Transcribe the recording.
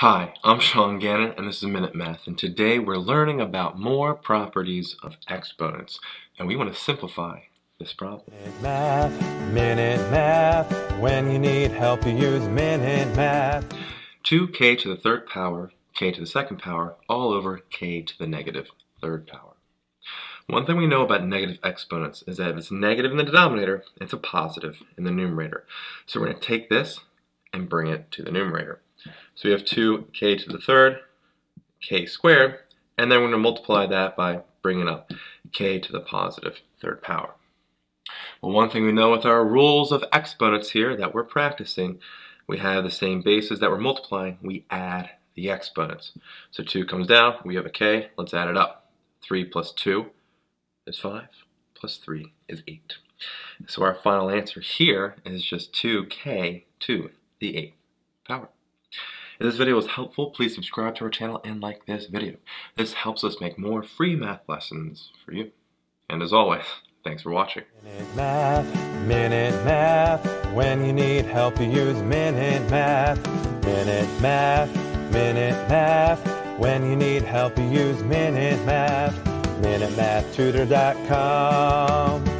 Hi, I'm Sean Gannon and this is Minute Math and today we're learning about more properties of exponents and we want to simplify this problem. Minute Math, Minute Math, when you need help you use Minute Math. 2k to the third power, k to the second power, all over k to the negative third power. One thing we know about negative exponents is that if it's negative in the denominator, it's a positive in the numerator. So we're going to take this and bring it to the numerator. So we have 2k to the third, k squared, and then we're going to multiply that by bringing up k to the positive third power. Well, one thing we know with our rules of exponents here that we're practicing, we have the same bases that we're multiplying, we add the exponents. So 2 comes down, we have a k, let's add it up. 3 plus 2 is 5, plus 3 is 8. So our final answer here is just 2k to the 8th power. If this video was helpful, please subscribe to our channel and like this video. This helps us make more free math lessons for you. And as always, thanks for watching. Minute Math, Minute Math, when you need help you use Minute Math. Minute Math, Minute Math, when you need help you use Minute Math. MinuteMathTutor.com